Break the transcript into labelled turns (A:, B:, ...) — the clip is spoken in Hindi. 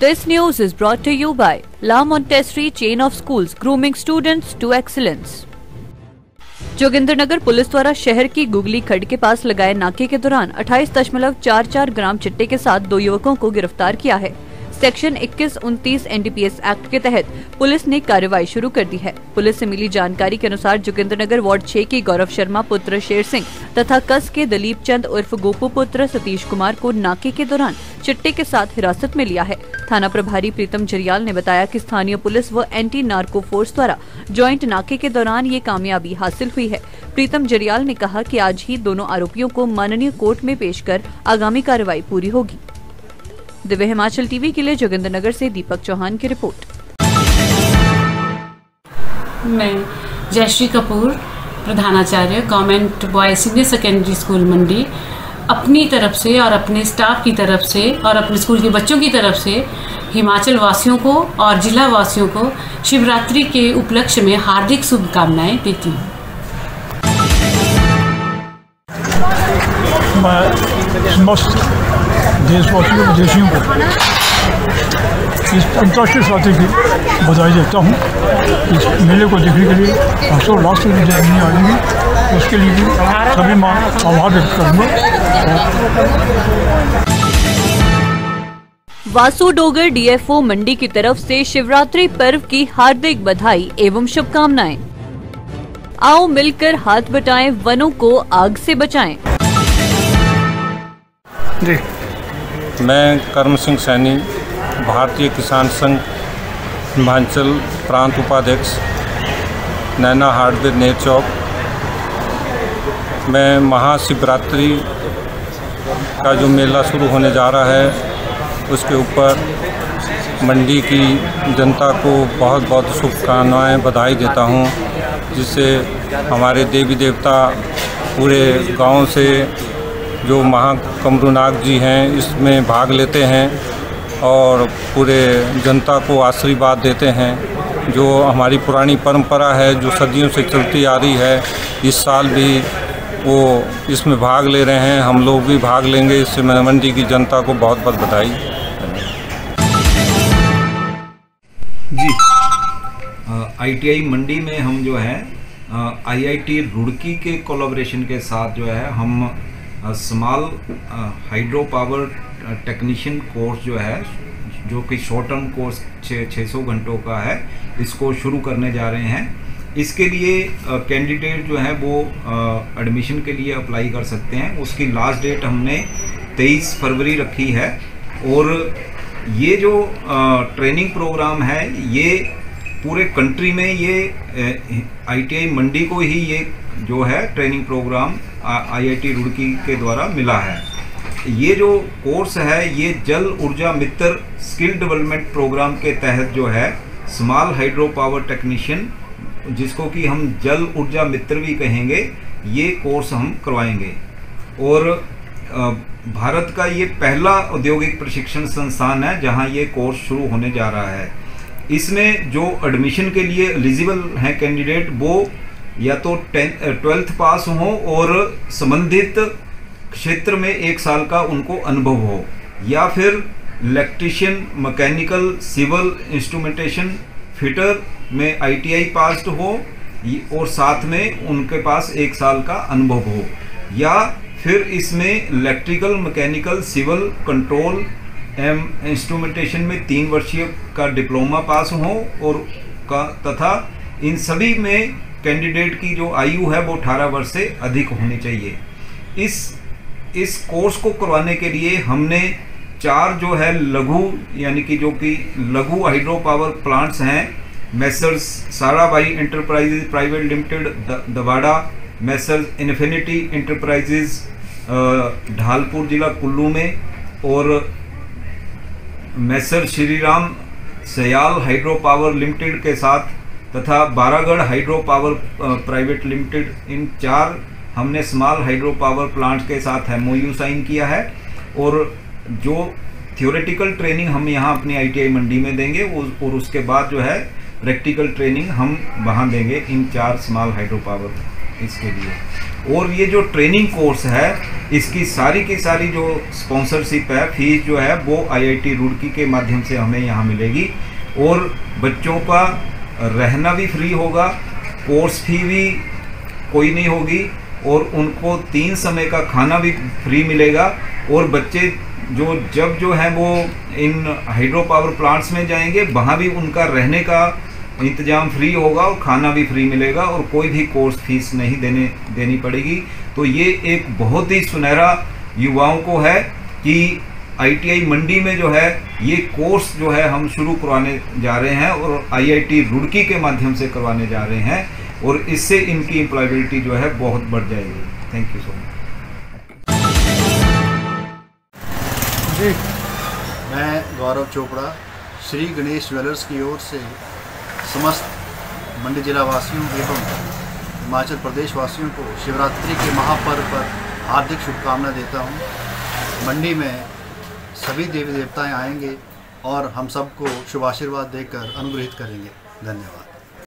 A: This news is brought to you by La Montessori chain of schools grooming students to excellence. Jogindernagar police द्वारा शहर की गुगली खड के पास लगाए नाके के दौरान अट्ठाईस दशमलव चार चार ग्राम चिट्टे के साथ दो युवकों को गिरफ़्तार किया है सेक्शन 21 उनतीस एनडीपीएस एक्ट के तहत पुलिस ने कार्रवाई शुरू कर दी है। पुलिस से मिली जानकारी के अनुसार जोगिंद्रनगर वार्ड छह के गौरव शर्मा, पुत्र शेर सिंह तथा कस के दलीप चंद उर्फ़ गोपू पुत्र सतीश कुमार को नाके के दौरान चिट्टे के साथ हिरासत में लिया है। थाना प्रभारी प्रीतम जरियाल ने बताया कि स्थानीय पुलिस व एंटी नार्को फोर्स द्वारा ज्वाइंट नाके के दौरान ये कामयाबी हासिल हुई है। प्रीतम जरियाल ने कहा कि आज ही दोनों आरोपियों को माननीय कोर्ट में पेश कर आगामी कार्रवाई पूरी होगी। दिव्य हिमाचल टीवी के लिए जोगिंद्रनगर से दीपक चौहान की रिपोर्ट।
B: मैं जयश्री कपूर प्रधानाचार्य government boys senior secondary school Mandi. अपनी तरफ़ से और अपने स्टाफ की तरफ़ से और अपने स्कूल के बच्चों की तरफ़ से हिमाचल वासियों को और जिला वासियों को शिवरात्रि के उपलक्ष्य में हार्दिक शुभकामनाएँ देती हूँ।
C: मैं समस्त देशवासियों विदेशियों को इस अंतर्राष्ट्रीय स्वाति की बधाई देता हूँ। इस मेले को देखने के लिए हर्षोल्लास से नहीं आएँगे उसके लिए भी सभी माँ आभार व्यक्त करूँगा।
A: वासु डोगर डीएफओ मंडी की तरफ़ से शिवरात्रि पर्व की हार्दिक बधाई एवं शुभकामनाएँ। आओ मिलकर हाथ बटाएँ वनों को आग से बचाएँ।
C: जी।
D: मैं कर्म सिंह सैनी, भारतीय किसान संघ, हिमाचल प्रांत उपाध्यक्ष, नैना हार्डवेयर नेर चौक। मैं महाशिवरात्रि का जो मेला शुरू होने जा रहा है, उसके ऊपर मंडी की जनता को बहुत बहुत शुभकामनाएँ बधाई देता हूँ, जिससे हमारे देवी देवता पूरे गाँव से जो महाकमरुनाग जी हैं, इसमें भाग लेते हैं और पूरे जनता को आशीर्वाद देते हैं। जो हमारी पुरानी परंपरा है, जो सदियों से चलती आ रही है, इस साल भी वो इसमें भाग ले रहे हैं। हम लोग भी भाग लेंगे। इससे मैं मंडी की जनता को बहुत बहुत बधाई।
E: जी आईटीआई मंडी में हम जो है आईआईटी रुड़की के कोलाब्रेशन के साथ जो है, हम small hydro power technician course जो है, जो कि शॉर्ट टर्म कोर्स छः छः सौ घंटों का है, इसको शुरू करने जा रहे हैं। इसके लिए कैंडिडेट जो है वो एडमिशन के लिए अप्लाई कर सकते हैं। उसकी लास्ट डेट हमने 23 फरवरी रखी है। और ये जो ट्रेनिंग प्रोग्राम है, ये पूरे कंट्री में ये आईटीआई मंडी को ही ये जो है ट्रेनिंग प्रोग्राम आईआईटी रुड़की के द्वारा मिला है। ये जो कोर्स है, ये जल ऊर्जा मित्र स्किल डेवलपमेंट प्रोग्राम के तहत जो है स्मॉल हाइड्रो पावर टेक्नीशियन जिसको कि हम जल ऊर्जा मित्र भी कहेंगे, ये कोर्स हम करवाएँगे। और भारत का ये पहला औद्योगिक प्रशिक्षण संस्थान है, जहाँ ये कोर्स शुरू होने जा रहा है। इसमें जो एडमिशन के लिए एलिजिबल हैं कैंडिडेट वो या तो ट्वेल्थ पास हो और संबंधित क्षेत्र में एक साल का उनको अनुभव हो, या फिर electrician mechanical civil instrumentation fitter में आईटीआई पास हो और साथ में उनके पास एक साल का अनुभव हो, या फिर इसमें electrical mechanical civil control M instrumentation में तीन वर्षीय का डिप्लोमा पास हो और का तथा इन सभी में कैंडिडेट की जो आयु है वो 18 वर्ष से अधिक होनी चाहिए। इस इस कोर्स को करवाने के लिए हमने चार जो है लघु, यानी कि जो कि लघु हाइड्रो पावर प्लांट्स हैं Messrs Sarabhai enterprises private limited Dawara Messrs Infinity enterprises Dhalpur जिला कुल्लू में और Messrs Shriram Sayal hydro power limited के साथ तथा Baragarh hydro power private limited, इन चार हमने स्मॉल हाइड्रो पावर प्लांट के साथ एमओयू साइन किया है। और जो थियोरेटिकल ट्रेनिंग हम यहाँ अपनी आईटीआई मंडी में देंगे और उसके बाद जो है प्रैक्टिकल ट्रेनिंग हम वहाँ देंगे इन चार स्मॉल हाइड्रो पावर इसके लिए। और ये जो ट्रेनिंग कोर्स है, इसकी सारी की सारी जो स्पॉन्सरशिप है फ़ीस जो है, वो आईआईटी रुड़की के माध्यम से हमें यहाँ मिलेगी। और बच्चों का रहना भी फ्री होगा कोर्स फ़ी भी कोई नहीं होगी, और उनको तीन समय का खाना भी फ्री मिलेगा। और बच्चे जो, जब जो है वो इन हाइड्रो पावर प्लांट्स में जाएँगे, वहाँ भी उनका रहने का इंतज़ाम फ्री होगा और खाना भी फ्री मिलेगा और कोई भी कोर्स फ़ीस नहीं देने, देनी पड़ेगी। तो ये एक बहुत ही सुनहरा युवाओं को है कि आईटीआई मंडी में जो है, ये कोर्स जो है हम शुरू करवाने जा रहे हैं और आईआईटी रुड़की के माध्यम से करवाने जा रहे हैं और इससे इनकी एम्प्लॉयबिलिटी जो है बहुत बढ़ जाएगी। थैंक यू सो मच
F: जी, मैं गौरव चोपड़ा, श्री गणेश ज्वेलर्स की ओर से समस्त मंडी जिला वासियों एवं हिमाचल प्रदेश वासियों को शिवरात्रि के महापर्व पर हार्दिक शुभकामना देता हूँ। मंडी में सभी देवी देवताएँ आएँगे और हम सबको शुभ आशीर्वाद देकर अनुग्रहित करेंगे। धन्यवाद।